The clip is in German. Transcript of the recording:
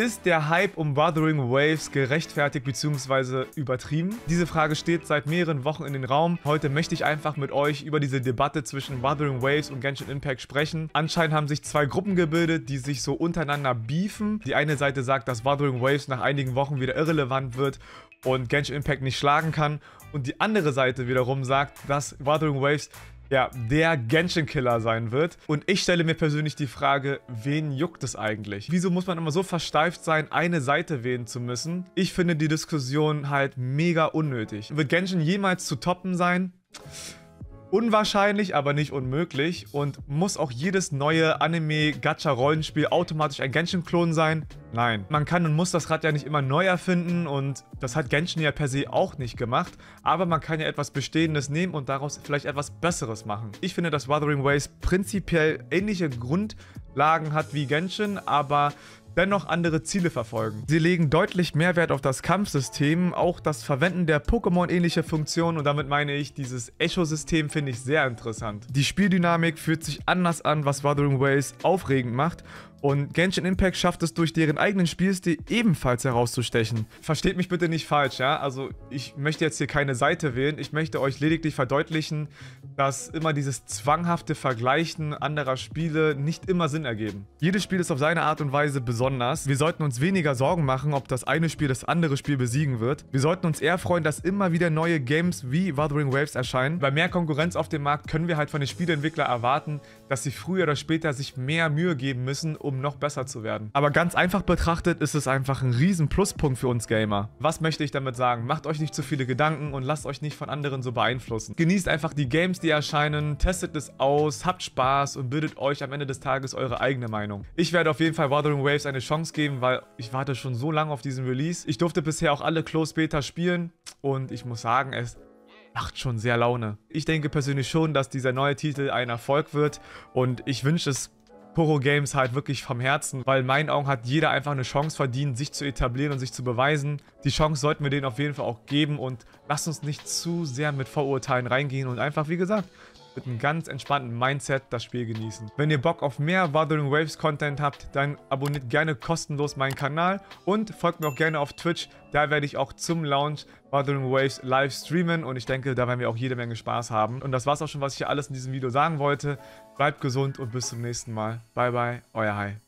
Ist der Hype um Wuthering Waves gerechtfertigt bzw. übertrieben? Diese Frage steht seit mehreren Wochen in den Raum. Heute möchte ich einfach mit euch über diese Debatte zwischen Wuthering Waves und Genshin Impact sprechen. Anscheinend haben sich zwei Gruppen gebildet, die sich so untereinander beefen. Die eine Seite sagt, dass Wuthering Waves nach einigen Wochen wieder irrelevant wird und Genshin Impact nicht schlagen kann. Und die andere Seite wiederum sagt, dass Wuthering Waves ja, der Genshin-Killer sein wird. Und ich stelle mir persönlich die Frage, wen juckt es eigentlich? Wieso muss man immer so versteift sein, eine Seite wählen zu müssen? Ich finde die Diskussion halt mega unnötig. Wird Genshin jemals zu toppen sein? Unwahrscheinlich, aber nicht unmöglich. Und muss auch jedes neue Anime-Gacha-Rollenspiel automatisch ein Genshin-Klon sein? Nein. Man kann und muss das Rad ja nicht immer neu erfinden und das hat Genshin ja per se auch nicht gemacht. Aber man kann ja etwas Bestehendes nehmen und daraus vielleicht etwas Besseres machen. Ich finde, dass Wuthering Waves prinzipiell ähnliche Grundlagen hat wie Genshin, aber dennoch andere Ziele verfolgen. Sie legen deutlich mehr Wert auf das Kampfsystem, auch das Verwenden der Pokémon-ähnliche Funktionen und damit meine ich, dieses Echo-System finde ich sehr interessant. Die Spieldynamik fühlt sich anders an, was Wuthering Waves aufregend macht und Genshin Impact schafft es durch deren eigenen Spielstil ebenfalls herauszustechen. Versteht mich bitte nicht falsch, ja? Also ich möchte jetzt hier keine Seite wählen. Ich möchte euch lediglich verdeutlichen, dass immer dieses zwanghafte Vergleichen anderer Spiele nicht immer Sinn ergeben. Jedes Spiel ist auf seine Art und Weise besonders. Wir sollten uns weniger Sorgen machen, ob das eine Spiel das andere Spiel besiegen wird. Wir sollten uns eher freuen, dass immer wieder neue Games wie Wuthering Waves erscheinen. Bei mehr Konkurrenz auf dem Markt können wir halt von den Spieleentwicklern erwarten, dass sie früher oder später sich mehr Mühe geben müssen, um noch besser zu werden. Aber ganz einfach betrachtet ist es einfach ein riesen Pluspunkt für uns Gamer. Was möchte ich damit sagen? Macht euch nicht zu viele Gedanken und lasst euch nicht von anderen so beeinflussen. Genießt einfach die Games, die erscheinen, testet es aus, habt Spaß und bildet euch am Ende des Tages eure eigene Meinung. Ich werde auf jeden Fall Wuthering Waves eine Chance geben, weil ich warte schon so lange auf diesen Release. Ich durfte bisher auch alle Close Beta spielen und ich muss sagen, es macht schon sehr Laune. Ich denke persönlich schon, dass dieser neue Titel ein Erfolg wird und ich wünsche es Poro Games halt wirklich vom Herzen, weil in meinen Augen hat jeder einfach eine Chance verdient, sich zu etablieren und sich zu beweisen. Die Chance sollten wir denen auf jeden Fall auch geben und lasst uns nicht zu sehr mit Vorurteilen reingehen und einfach, wie gesagt, mit einem ganz entspannten Mindset das Spiel genießen. Wenn ihr Bock auf mehr Wuthering Waves Content habt, dann abonniert gerne kostenlos meinen Kanal und folgt mir auch gerne auf Twitch. Da werde ich auch zum Launch Wuthering Waves live streamen und ich denke, da werden wir auch jede Menge Spaß haben. Und das war's auch schon, was ich hier alles in diesem Video sagen wollte. Bleibt gesund und bis zum nächsten Mal. Bye bye, euer Hai.